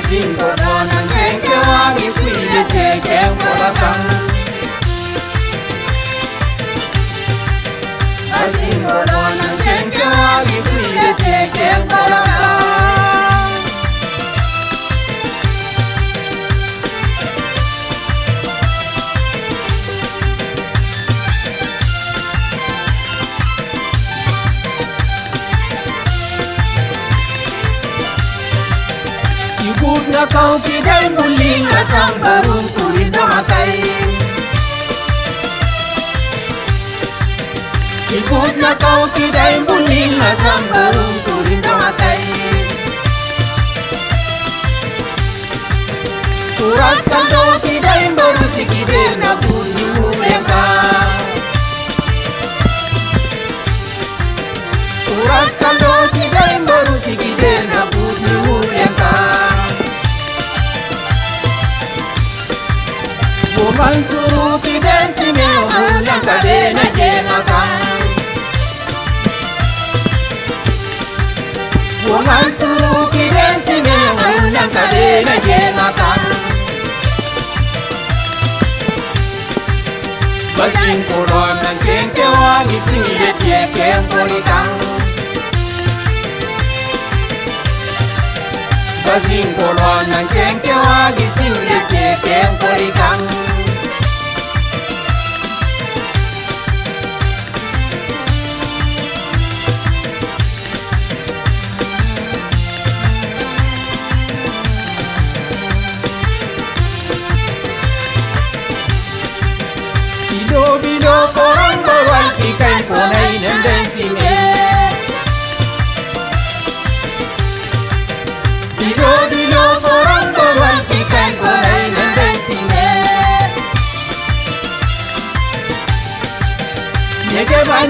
xin của đoàn anh em kêu anh đi quỳ để thế kém của là tăng da kau kidai muling asam barun turi da matai. Kikut na kau kidai muling asam barun turi da matai. Kuras kado kidai baru sikidir na bunyi mureka Kuras kado Woman suru kiden si me ulang kadena jengaka Woman suru kiden si me ulang kadena jengaka Basing kulon ng kengkewa Gisingit ye kempolikang Basing kulon ng kengkewa Gisingit ye kempolikang